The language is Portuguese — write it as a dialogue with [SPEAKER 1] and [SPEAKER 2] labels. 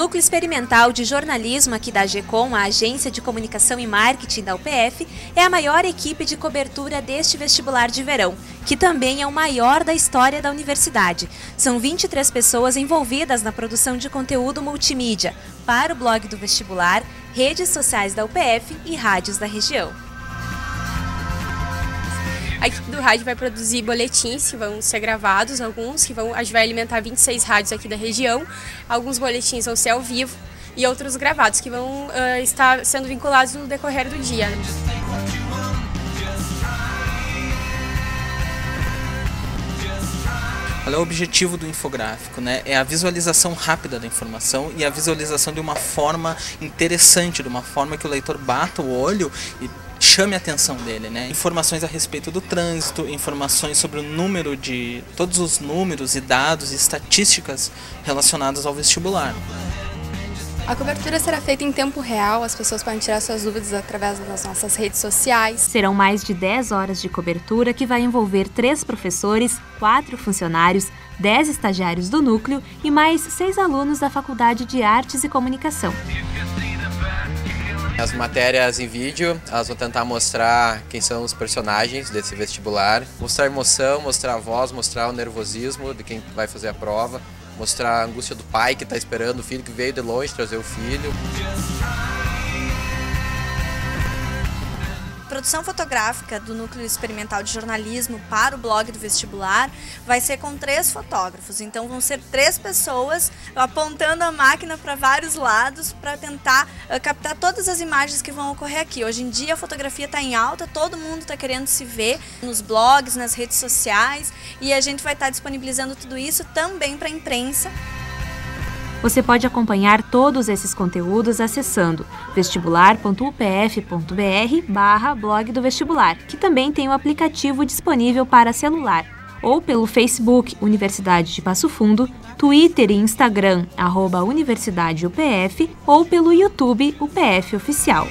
[SPEAKER 1] Núcleo Experimental de Jornalismo aqui da GECOM, a Agência de Comunicação e Marketing da UPF, é a maior equipe de cobertura deste vestibular de verão, que também é o maior da história da universidade. São 23 pessoas envolvidas na produção de conteúdo multimídia para o blog do vestibular, redes sociais da UPF e rádios da região.
[SPEAKER 2] A equipe do rádio vai produzir boletins que vão ser gravados, alguns que vão, a gente vai alimentar 26 rádios aqui da região. Alguns boletins vão ser ao vivo e outros gravados que vão uh, estar sendo vinculados no decorrer do dia.
[SPEAKER 3] Qual é o objetivo do infográfico? Né? É a visualização rápida da informação e a visualização de uma forma interessante, de uma forma que o leitor bata o olho e chame a atenção dele, né? Informações a respeito do trânsito, informações sobre o número de todos os números e dados e estatísticas relacionadas ao vestibular.
[SPEAKER 4] A cobertura será feita em tempo real, as pessoas podem tirar suas dúvidas através das nossas redes sociais.
[SPEAKER 1] Serão mais de 10 horas de cobertura que vai envolver três professores, quatro funcionários, 10 estagiários do núcleo e mais seis alunos da Faculdade de Artes e Comunicação.
[SPEAKER 5] As matérias em vídeo, elas vão tentar mostrar quem são os personagens desse vestibular, mostrar emoção, mostrar a voz, mostrar o nervosismo de quem vai fazer a prova, mostrar a angústia do pai que está esperando o filho que veio de longe trazer o filho.
[SPEAKER 6] Produção fotográfica do Núcleo Experimental de Jornalismo para o blog do vestibular vai ser com três fotógrafos. Então vão ser três pessoas apontando a máquina para vários lados para tentar uh, captar todas as imagens que vão ocorrer aqui. Hoje em dia a fotografia está em alta, todo mundo está querendo se ver nos blogs, nas redes sociais e a gente vai estar tá disponibilizando tudo isso também para a imprensa.
[SPEAKER 1] Você pode acompanhar todos esses conteúdos acessando vestibular.upf.br blog do vestibular, que também tem o um aplicativo disponível para celular, ou pelo Facebook Universidade de Passo Fundo, Twitter e Instagram, arroba Universidade UPF, ou pelo YouTube UPF Oficial.